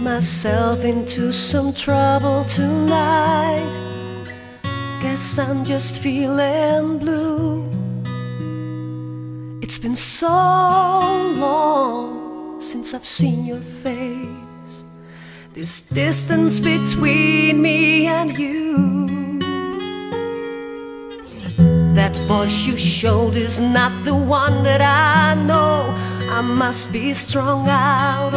myself into some trouble tonight. Guess I'm just feeling blue. It's been so long since I've seen your face. This distance between me and you. That voice you showed is not the one that I know. I must be strung out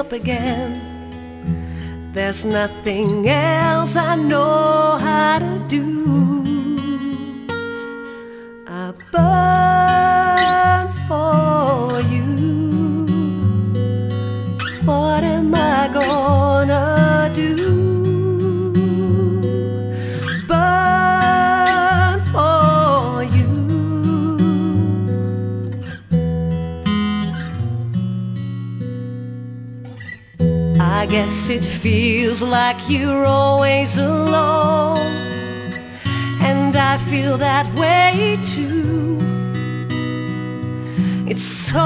up again. There's nothing else I know how to do. I burn for you. What am I gonna I guess it feels like you're always alone. And I feel that way too. It's so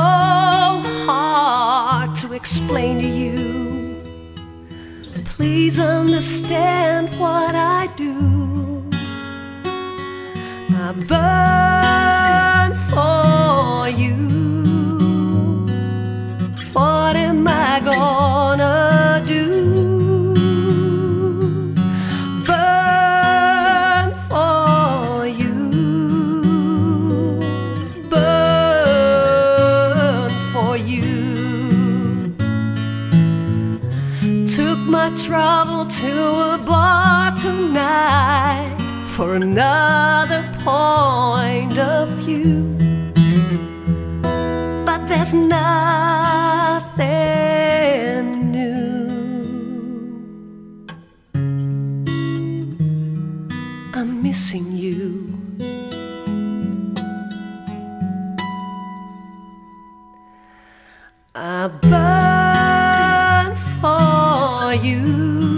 hard to explain to you. Please understand what I do. I burn for you. What am I gonna Took my trouble to a bar tonight for another point of view. But there's nothing new. I'm missing you. I burn for you.